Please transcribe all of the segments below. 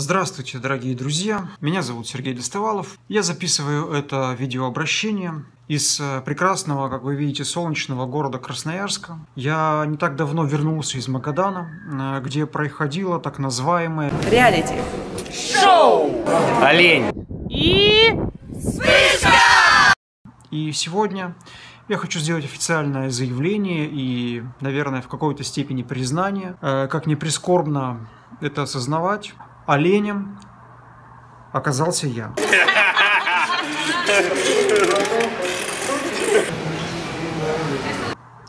Здравствуйте, дорогие друзья! Меня зовут Сергей Листовалов. Я записываю это видеообращение из э, прекрасного, как вы видите, солнечного города Красноярска. Я не так давно вернулся из Магадана, э, где происходило так называемое Реалити. Шоу! Олень! И... И сегодня я хочу сделать официальное заявление и, наверное, в какой-то степени признание, э, как не прискорбно это осознавать, оленем оказался я.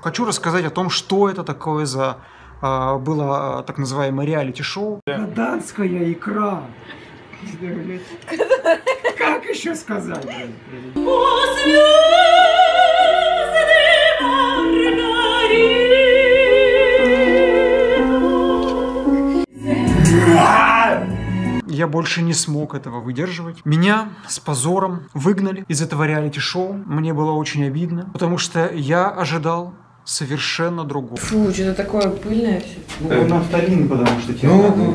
Хочу рассказать о том, что это такое за а, было а, так называемое реалити-шоу. Магаданская икра. Как еще сказать? Я больше не смог этого выдерживать. Меня с позором выгнали из этого реалити-шоу. Мне было очень обидно, потому что я ожидал совершенно другого. Фу, что-то такое пыльное все. Ну, нафталин, потому что Ну,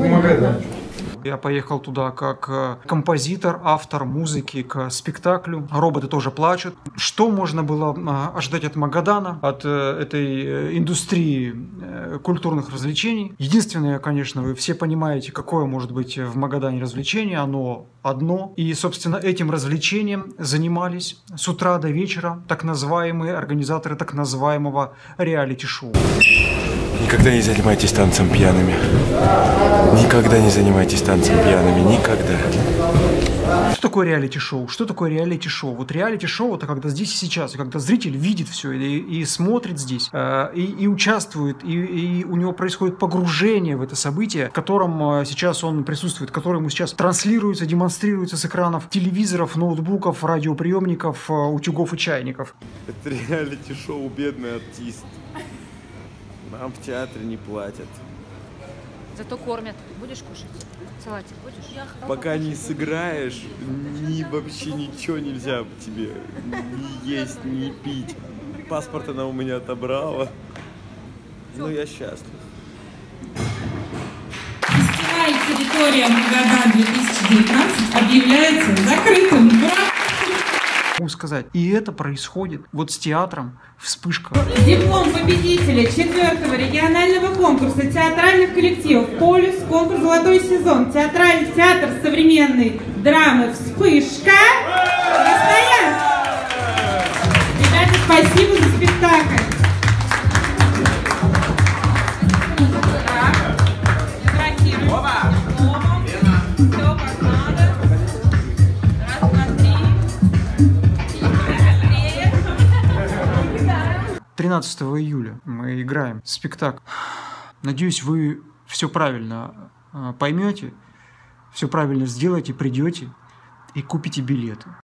Я поехал туда как э, композитор, автор музыки к спектаклю. Роботы тоже плачут. Что можно было э, ожидать от Магадана, от э, этой индустрии культурных развлечений? Единственное, конечно, вы все понимаете, какое может быть в Магадане развлечение. Оно одно. И, собственно, этим развлечением занимались с утра до вечера так называемые организаторы так называемого реалити-шоу. Никогда не занимайтесь танцем пьяными. Никогда не занимайтесь танцем пьяными. Никогда. Что такое реалити-шоу? Что такое реалити-шоу? Вот реалити-шоу это когда здесь и сейчас, и когда зритель видит все и, и смотрит здесь, э, и, и участвует, и, и у него происходит погружение в это событие, в котором э, сейчас он присутствует, которое ему сейчас транслируется, демонстрируется с экранов телевизоров, ноутбуков, радиоприемников, э, утюгов и чайников. Это реалити-шоу «Бедный артист». Нам в театре не платят. Зато кормят. Будешь кушать? Салатик будешь? Я Пока не сыграешь, ни вообще ничего нельзя тебе ни есть, ни пить. Паспорт она у меня отобрала. Ну, я счастлив. Фестиваль «Территория Магадан-2019» объявляется закрытым. Ура! Могу сказать. И это происходит вот с театром «Вспышка». Диплом победителя четвертого регионального конкурса театральных коллективов «Полюс», конкурс «Золотой сезон», театральный театр современной драмы «Вспышка». 13 июля мы играем спектакль. Надеюсь, вы все правильно э, поймете, все правильно сделаете, придете и купите билеты.